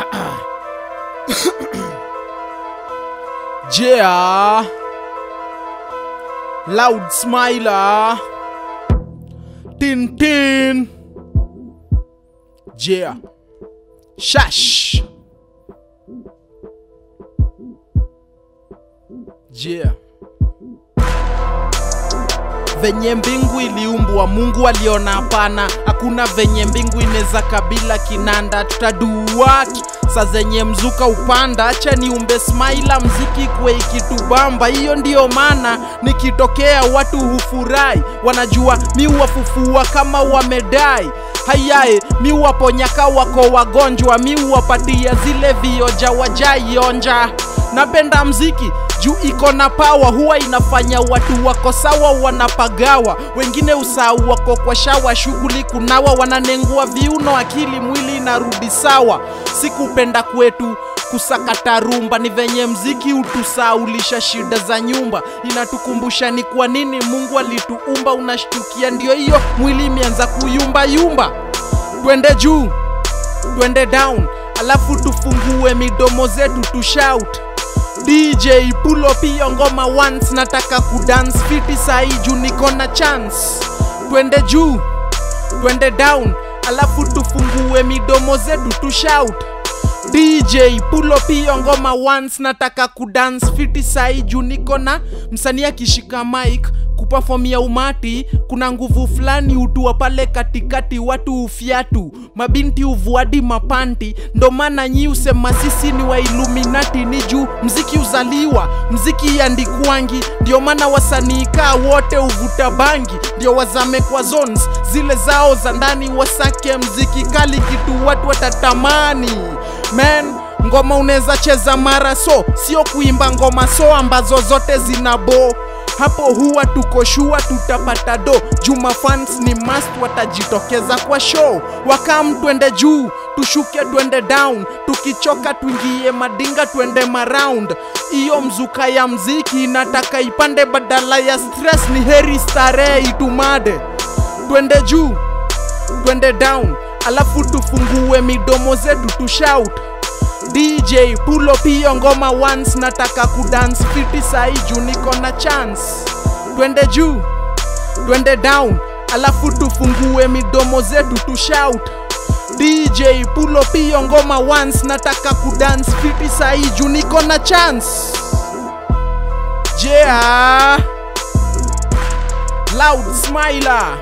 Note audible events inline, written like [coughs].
[coughs] Yeah. Loud smiler. Tin tin. Yeah. Shash. Yeah. Venye mbingu iliumbwa, Mungu aliona hapana, hakuna venye mbingu ineza kabila kinanda, tutaduaki sa zenye mzuka upanda, acha niumbe smaila, mziki kwe ikitubamba. Hiyo ndiyo maana nikitokea watu hufurahi, wanajua mi wafufua kama wamedai. Hayae mi waponyaka wako wagonjwa, mi wapatia zile vioja wajaionja. Napenda mziki juu iko na pawa, huwa inafanya watu wako sawa wanapagawa, wengine usahau wako kwa shawa, shughuli kunawa, wananengua viuno, akili mwili inarudi sawa. Sikupenda kwetu kusakata rumba, ni venye mziki utusaulisha shida za nyumba, inatukumbusha ni kwa nini Mungu alituumba. Unashtukia ndio hiyo mwili imeanza kuyumba yumba. Twende juu, twende down, alafu tufungue midomo zetu tushout DJ pull up hiyo ngoma once, nataka kudance fiti sahi juu niko na chance. Twende juu, twende down, alafu tufungue midomo zetu tushout. DJ pull up hiyo ngoma once, nataka kudance fiti sahi juu niko na msanii akishika mic kupafomia umati, kuna nguvu fulani utua pale katikati, watu ufyatu, mabinti uvuadi mapanti, ndo maana nyi usema sisi ni wa Illuminati, ni juu mziki uzaliwa, mziki iandikwangi, ndio maana wasanii kaa wote uvuta bangi, ndio wazame kwa zones zile zao za ndani, wasake mziki kali, kitu watu watatamani. Man ngoma unaweza cheza mara so sio kuimba ngoma so ambazo zote zina bo hapo huwa tuko shua tutapata do. Juma fans ni must watajitokeza kwa show. Wakam twende juu tushuke twende down. Tukichoka tuingie madinga twende maround. Iyo mzuka ya mziki nataka ipande badala ya stress ni heri starehe itumade. Twende juu twende down. Alafu tufungue midomo zetu tushout DJ pull up ngoma once, nataka kudance fiti sai juu na chance. Twende juu, twende down, alafu tufungue midomo zetu tushout. DJ pulo up ngoma once, nataka kudance fiti sai juu na chance. Yeah. Loud smiler.